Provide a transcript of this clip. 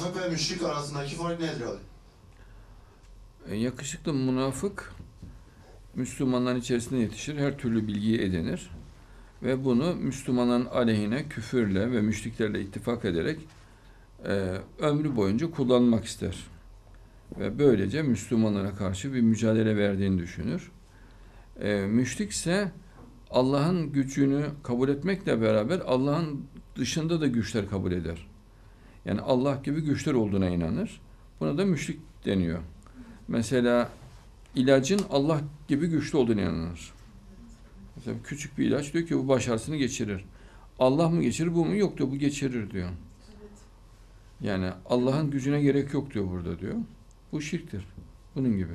münafık ve müşrik arasındaki fark nedir abi? E, Yakışıklı münafık Müslümanların içerisinde yetişir, her türlü bilgiyi edinir ve bunu Müslümanların aleyhine küfürle ve müşriklerle ittifak ederek e, ömrü boyunca kullanmak ister. Ve böylece Müslümanlara karşı bir mücadele verdiğini düşünür. E, müşrik ise Allah'ın gücünü kabul etmekle beraber Allah'ın dışında da güçler kabul eder. Yani Allah gibi güçler olduğuna inanır. Buna da müşrik deniyor. Mesela ilacın Allah gibi güçlü olduğuna inanılır. Mesela küçük bir ilaç diyor ki bu baş ağrısını geçirir. Allah mı geçirir bu mu? Yok diyor bu geçirir diyor. Yani Allah'ın gücüne gerek yok diyor burada diyor. Bu şirktir. Bunun gibi.